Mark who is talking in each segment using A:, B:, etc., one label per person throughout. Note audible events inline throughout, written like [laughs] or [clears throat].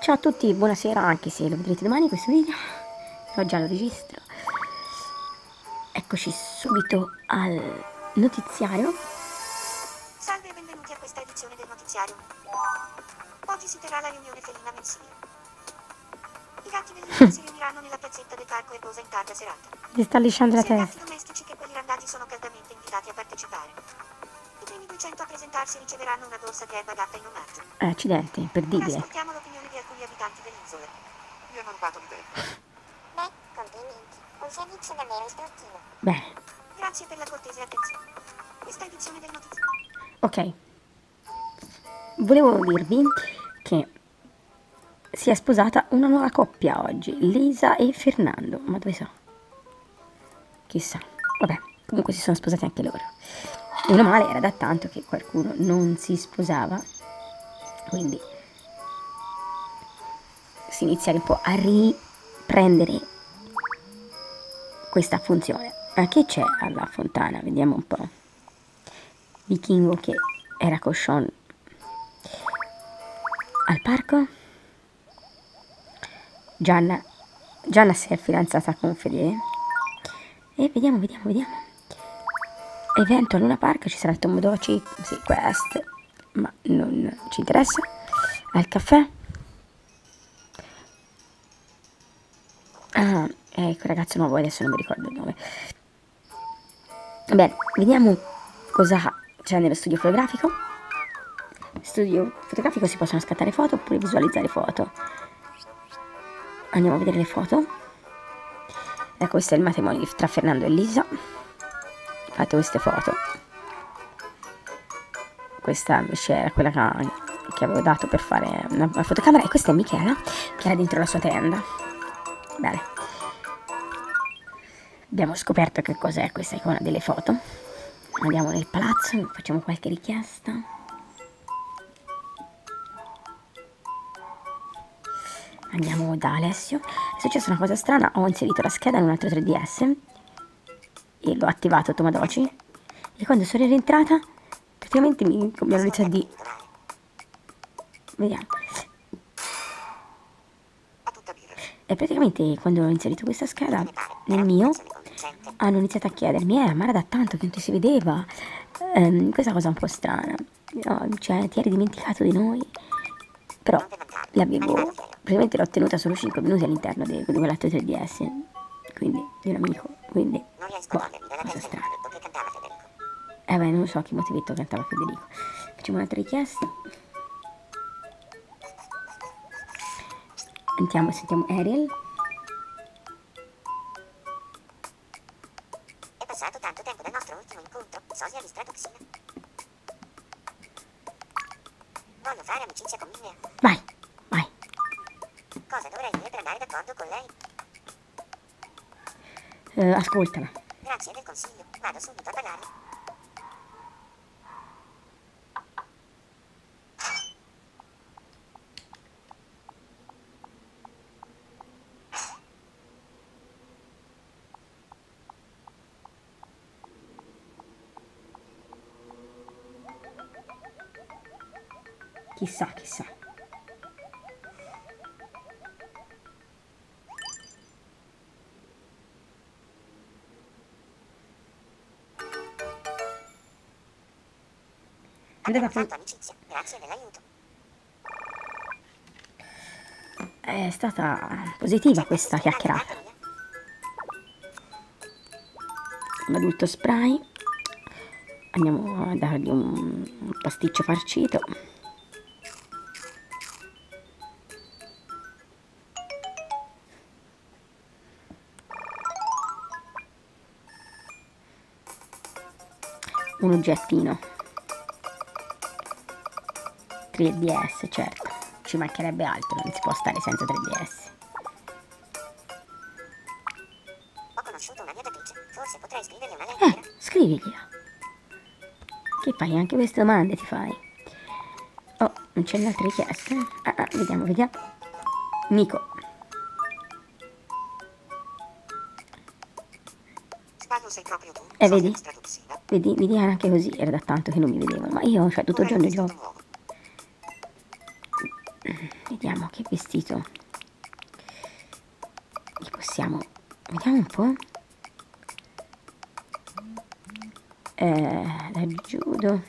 A: Ciao a tutti, buonasera, anche se lo vedrete domani questo video. Io già lo registro. Eccoci subito al notiziario.
B: Salve e benvenuti a questa edizione del notiziario. Oggi si terrà la riunione felina mensile. I gatti dell'India [laughs] si riuniranno nella piazzetta del parco Erbosa in tarda serata.
A: Gli sta lisciando la
B: Sia i gatti
A: testa.
B: domestici che quelli randati sono caldamente invitati a partecipare. I primi 200 a presentarsi riceveranno una borsa di erba gatta in omaggio.
A: Eh, accidenti,
B: Ora
A: perdibile.
B: ascoltiamo l'opinione di alcuni abitanti dell'isola. Mi hanno rubato l'idea.
C: Beh, complimenti. Un servizio davvero istruttivo.
A: Bene,
B: Grazie per la cortese attenzione. Questa edizione del notiziario.
A: ok. Volevo dirvi che si è sposata una nuova coppia oggi, Lisa e Fernando. Ma dove sono? Chissà. Vabbè, comunque si sono sposati anche loro. Meno male, era da tanto che qualcuno non si sposava. Quindi si inizia un po' a riprendere questa funzione. Ma che c'è alla fontana? Vediamo un po'. Vichingo che era Sean al parco. Gianna, Gianna si è fidanzata con Fedele. E vediamo, vediamo, vediamo. Evento a Luna Park, ci sarà il Tomodoci, sì, quest, ma non ci interessa. Al caffè. Ah, quel ragazzo nuovo, adesso non mi ricordo il nome. Bene, vediamo cosa c'è nello studio fotografico. Studio fotografico si possono scattare foto oppure visualizzare foto. Andiamo a vedere le foto. Ecco, questo è il matrimonio tra Fernando e Lisa. Fate queste foto. Questa invece era quella che, avevo dato per fare una, una fotocamera. E questa è Michela, che era dentro la sua tenda. Bene. Abbiamo scoperto che cos'è questa icona delle foto. Andiamo nel palazzo, facciamo qualche richiesta. Andiamo da Alessio. È successa una cosa strana, ho inserito la scheda in un altro 3DS e l'ho attivato Tomadoci e quando sono rientrata praticamente mi, mi hanno iniziato. Vediamo.
B: A tutta birra.
A: E praticamente quando ho inserito questa scheda nel mio hanno iniziato a chiedermi, eh, ma era da tanto che non ti si vedeva. Ehm, questa cosa un po' strana. No, cioè, ti eri dimenticato di noi. Però l'avevo, praticamente l'ho tenuta solo 5 minuti all'interno di, di quell'altro 3DS. Quindi, di un amico. Quindi, Eh beh, non so che motivetto cantava Federico. Facciamo un'altra richiesta. Sentiamo, sentiamo Ariel.
C: È passato tanto tempo dal nostro ultimo incontro. Sosia Listradoxina. Voglio fare amicizia con Minea.
A: Vai, vai.
C: Cosa dovrei dire per andare d'accordo con lei?
A: Eh, ascoltala. Chissà, chissà. Andate a
C: amicizia. Grazie dell'aiuto.
A: È stata positiva questa chiacchierata. Un adulto spray. Andiamo a dargli un pasticcio farcito. Un oggettino. 3DS, certo. Ci mancherebbe altro, non si può stare senza 3DS.
C: Ho conosciuto una viaggiatrice. Forse potrei scriverle una
A: Eh, scrivigliela. Che fai? Anche queste domande ti fai. Oh, non c'è un'altra richiesta? Ah, ah, vediamo, vediamo. Nico.
B: Sbaglio sei proprio tu.
A: Eh,
B: Sosia
A: vedi? Vedi, vedi anche così, era da tanto che non mi vedevano. Ma io, cioè, tutto il giorno gioco. vediamo che vestito gli possiamo vediamo un po' eh, da judo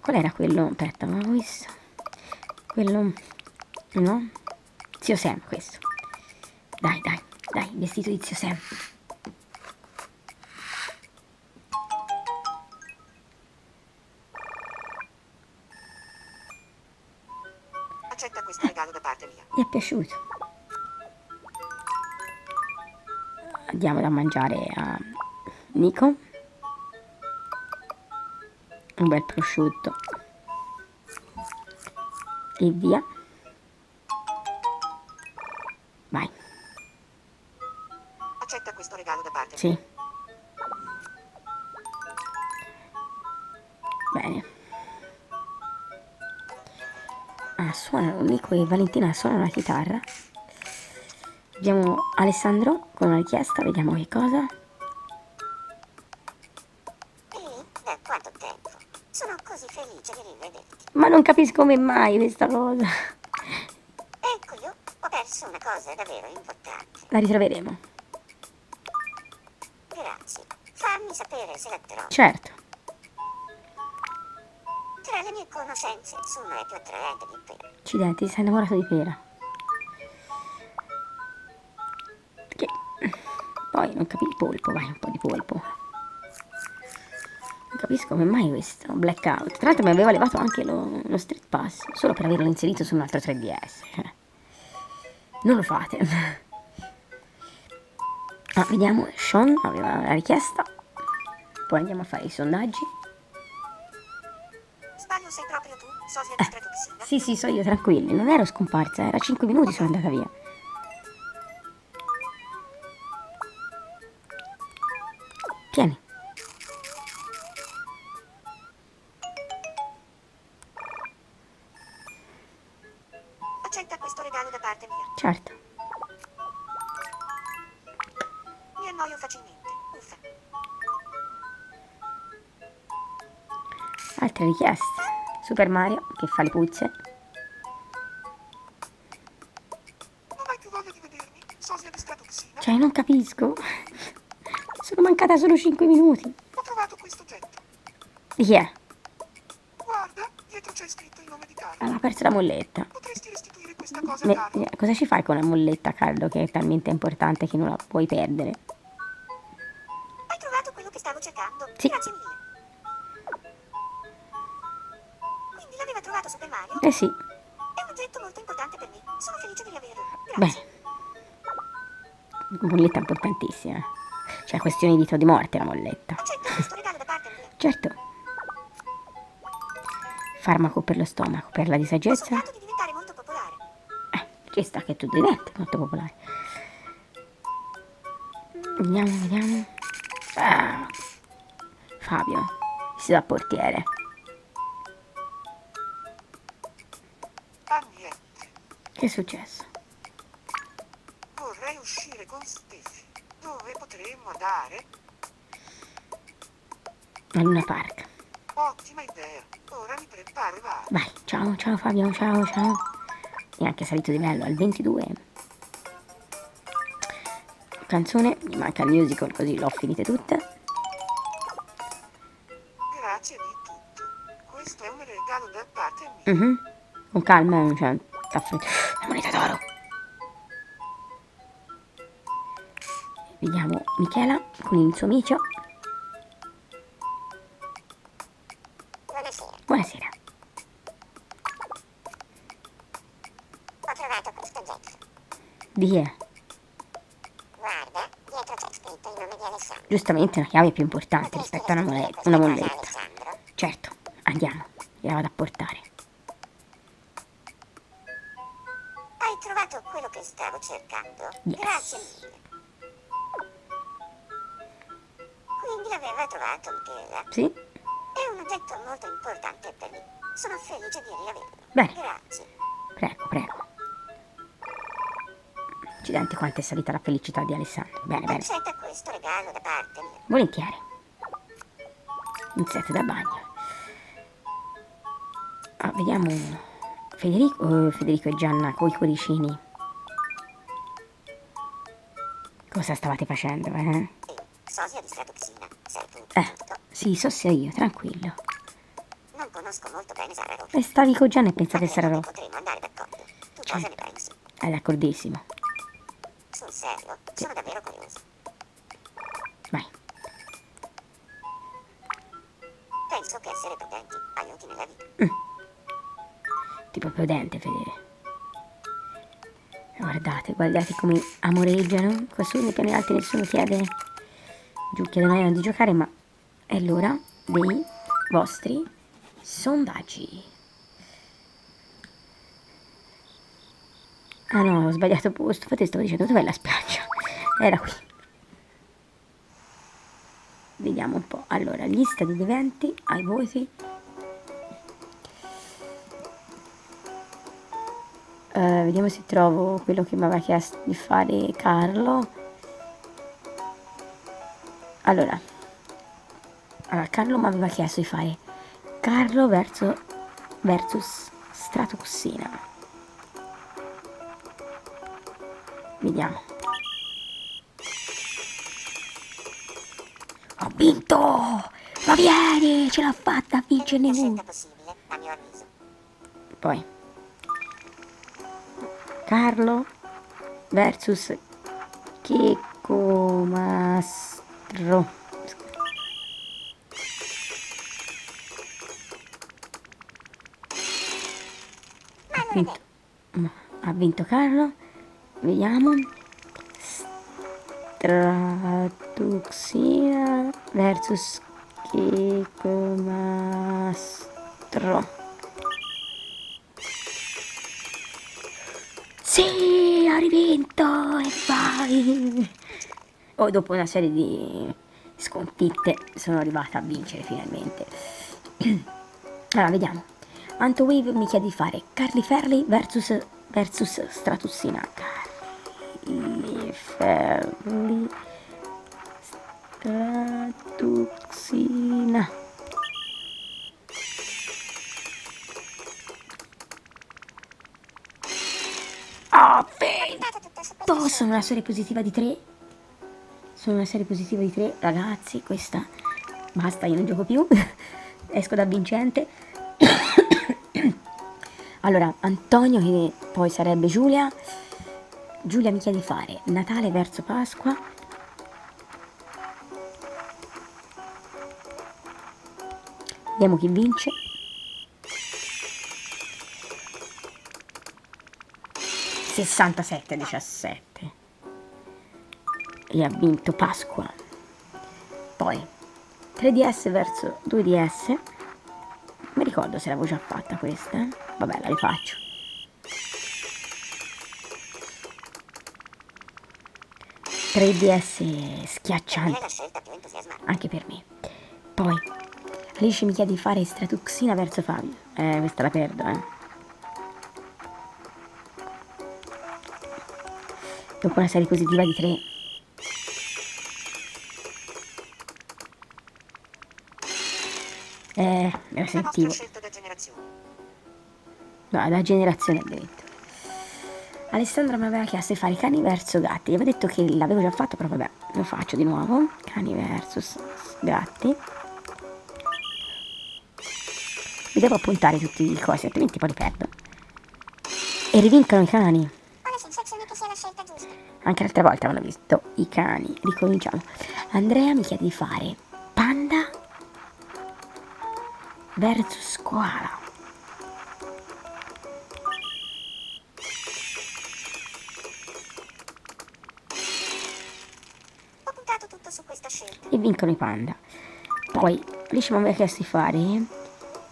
A: qual era quello aspetta ma ho visto quello no zio Sam questo dai dai dai vestito di zio Sam piaciuto. Diamo da mangiare a Nico. Un bel prosciutto. E via. Vai.
B: Accetta questo regalo da parte
A: sì suonano Nico e Valentina suonano la chitarra abbiamo Alessandro con una richiesta vediamo che cosa
C: Ehi, da quanto tempo? Sono così felice di rivederti.
A: ma non capisco come mai questa cosa
C: Ecco, io ho perso una cosa davvero importante.
A: la ritroveremo
C: Grazie. Fammi sapere se la trovo.
A: certo
C: Tra le mie conoscenze, sono è più attraente di te.
A: accidenti sei innamorato di Pera. Che? Poi non capisco polpo vai un po' di polpo. Non capisco come mai questo blackout. Tra l'altro mi aveva levato anche lo, lo street pass solo per averlo inserito su un altro 3ds cioè. non lo fate. Ah, vediamo Sean aveva la richiesta. Poi andiamo a fare i sondaggi
B: stratoxina.
A: Sì, sì, so io, tranquilli, non ero scomparsa, era 5 minuti sono andata via. Tieni,
B: Accetta questo regalo da parte mia.
A: certo.
B: Mi annoio facilmente. Uffa.
A: Altre richieste. Super Mario, che fa le
B: stratoxina?
A: Cioè, non capisco. Sono mancata solo 5 minuti.
B: Ho trovato questo oggetto.
A: Di chi è?
B: Guarda, dietro c'è scritto il nome di Carlo.
A: Ah, ha perso la molletta.
B: Potresti restituire questa cosa a Carlo?
A: cosa ci fai con la molletta, Carlo, che è talmente importante che non la puoi perdere?
B: Super Mario?
A: Eh sì,
B: È un oggetto molto importante per me. Sono felice di riaverlo. Grazie.
A: bene. Molletta importantissima. Cioè, questione di vita o di morte la molletta.
B: Accetta questo regalo da parte mia.
A: Certo. Farmaco per lo stomaco, per la
B: Ho
A: disagezza.
B: sognato di diventare molto popolare.
A: Eh, ci sta che tu diventi molto popolare. Vediamo, vediamo. Ah, Fabio, si da portiere. Che è successo?
B: Vorrei uscire con Steffi. Dove potremmo andare?
A: A Luna Park.
B: Ottima idea. Ora mi preparo e vado.
A: Vai, ciao, ciao Fabio, ciao, ciao. E anche salito di livello al 22. Canzone, mi manca il musical così l'ho finite tutte.
B: Grazie di tutto. Questo è un regalo da parte mia.
A: Mhm. Con calma, non c'è caffè. Vediamo Michela con il suo micio.
C: Buonasera.
A: Buonasera.
C: Ho trovato questo oggetto.
A: Di chi è?
C: Guarda, dietro c'è scritto il nome di Alessandro.
A: Giustamente una chiave più importante rispetto a una, una molletta. Certo, andiamo. Gliela vado a portare.
C: L'aveva trovato Michela.
A: Sì?
C: È un oggetto molto importante per me. Sono felice di riaverlo.
A: Bene.
C: Grazie.
A: Prego, prego. Accidenti quanto è salita la felicità di Alessandro. Bene, bene.
C: Accetta questo regalo da parte mia.
A: Volentieri. Un set da bagno. Ah, vediamo Federico, eh, Federico e Gianna coi cuoricini. Cosa stavate facendo, eh?
C: Sosia di stratoxina.
A: Eh, sì, so sia io, tranquillo.
C: Non conosco molto bene Sara Roth.
A: E stavi con Gianna e pensate rotta.
C: Potremmo andare d'accordo. Tu cosa ne pensi?
A: È d'accordissimo.
C: Sul serio, sono davvero curioso.
A: Vai.
C: Penso che essere prudenti aiuti nella vita.
A: Tipo prudente, Fedele. Guardate, guardate come amoreggiano. Qua su nei piani alti nessuno chiede. Giù chiedono di giocare, ma è l'ora dei vostri sondaggi. Ah no, ho sbagliato posto. Infatti stavo dicendo dov'è la spiaggia? Era qui. Vediamo un po'. Allora, lista degli eventi, ai voti. Eh, vediamo se trovo quello che mi aveva chiesto di fare Carlo. Allora, allora Carlo mi aveva chiesto di fare Carlo verso, versus Stratoxina. Vediamo. Ho vinto! Ma vieni, ce l'ha fatta a vincerne
C: La
A: uno.
C: scelta possibile, a mio avviso.
A: Poi Carlo versus Checco vinto, ha vinto Carlo. Vediamo. Stratuxina versus Checco Mastro. Sì, ho rivinto e vai. Oh, dopo una serie di sconfitte sono arrivata a vincere finalmente. [clears throat] Allora, vediamo. Anto Wave mi chiede di fare Carly Ferli versus, versus Stratussina. Carly Ferli Stratussina. Oh! Sono una serie positiva di 3. Sono una serie positiva di 3. Ragazzi, questa... Basta, io non gioco più. [laughs] Esco da vincente. Allora, Antonio, che poi sarebbe Giulia. Giulia mi chiede fare Natale verso Pasqua. Vediamo chi vince. Sessantasette 17 e ha vinto Pasqua. Poi 3DS verso 2DS. Mi ricordo se l'avevo già fatta questa. Vabbè, la rifaccio. ...3DS schiacciante
C: È la scelta più entusiasmante.
A: anche per me. Poi Alice mi chiede di fare Stratuxina verso Fabio. Eh, questa la perdo, eh. Dopo una serie positiva di 3. Eh, me la sentivo. No, da generazione addirittura. Alessandra mi aveva chiesto di fare cani verso gatti. Io avevo detto che l'avevo già fatto, però vabbè, lo faccio di nuovo. Cani versus gatti. Mi devo appuntare tutti i cosi, altrimenti poi li perdo. E rivincono i cani.
C: La la.
A: Anche l'altra volta avevano visto i cani. Ricominciamo. Andrea mi chiede di fare panda versus koala. Vincono i panda. Poi Alice mi aveva chiesto di fare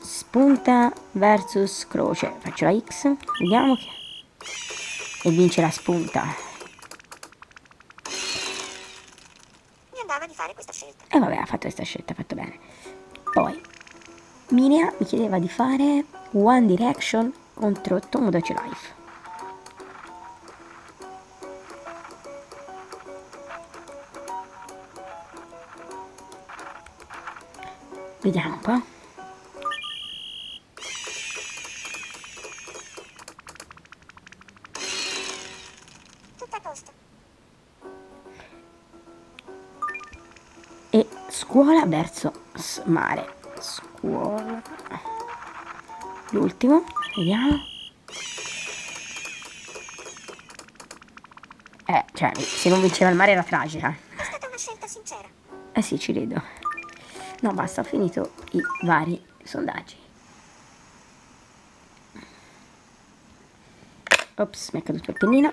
A: spunta versus croce. Faccio la X, vediamo che... E vince la spunta.
C: Mi andava di fare questa scelta.
A: E vabbè, ha fatto questa scelta, ha fatto bene. Poi Minia mi chiedeva di fare One Direction contro Tomodachi Life. Vediamo un po'. Tutto a posto. E scuola verso mare. Scuola. L'ultimo, vediamo. Eh, cioè, se non vinceva il mare era tragica.
C: È stata una scelta sincera.
A: Eh sì, ci credo. No, basta, ho finito i vari sondaggi. Ops, mi è caduto il pennino.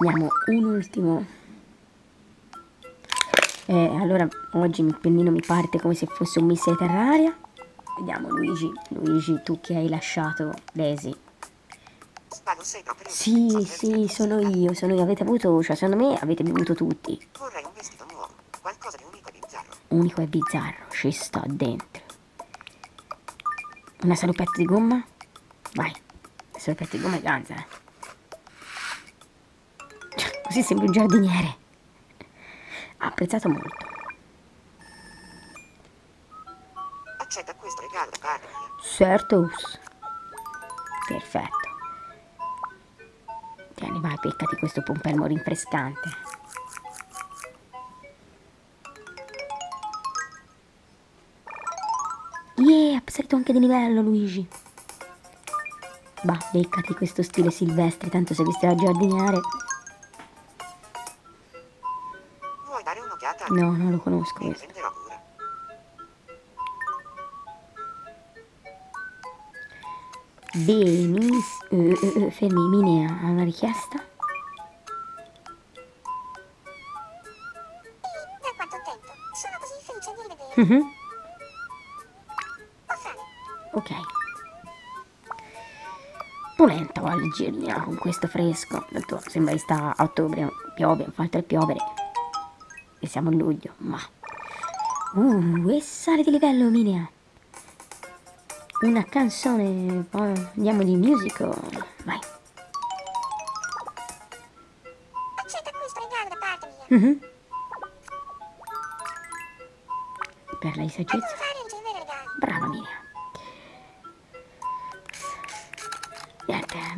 A: Andiamo un ultimo. Eh, allora, oggi il pennino mi parte come se fosse un missile terraria. Vediamo, Luigi. Luigi, tu che hai lasciato Daisy. Sì, sì, sono io, sono io. Avete avuto, cioè, secondo me avete bevuto tutti
B: un vestito nuovo, qualcosa di unico e bizzarro.
A: Unico e bizzarro, ci sto dentro. Una salupetta di gomma? Vai, la salupetta di gomma è ganza. eh. Cioè, Così sembri un giardiniere. Apprezzato molto.
B: Accetta questo regalo mia.
A: Certos. Perfetto. Tieni, vai, peccati questo pompelmo rinfrescante. Yeah, è salito anche di livello, Luigi. Bah, beccati questo stile silvestre, tanto sei vestito da giardiniere.
B: Vuoi dare un'occhiata?
A: No, non lo conosco questo.
B: prenderò cura.
A: Benis... eh, eh, eh, fermi, Minea, ha una richiesta?
C: Da quanto tempo? Sono così felice di rivederti.
A: Mhm,
C: Ho fame.
A: Ok. Polenta a Virginia con questo fresco. Tanto sembra che sta a ottobre, piove, fa altre piovere. E siamo a luglio, ma... Uh, e sale di livello, Minea. Una canzone, poi andiamo di musical. Vai.
C: Mia.
A: Mhm. Per la
C: Non
A: saggezza.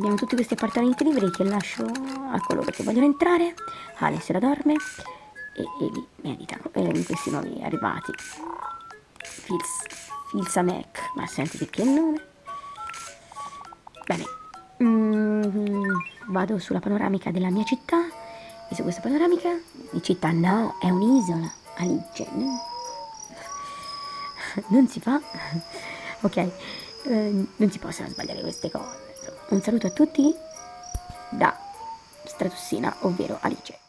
A: Abbiamo tutti questi appartamenti liberi che lascio a coloro che vogliono entrare. Ale se la dorme e Eli medita eh, questi nuovi arrivati. Fils, Filsamek, ma sentite che nome. Bene, Mm, vado sulla panoramica della mia città e su questa panoramica di città no, è un'isola. Alice, no? non si fa. [laughs] Ok, eh, non si possono sbagliare queste cose. Un saluto a tutti da Stratossina, ovvero Alice.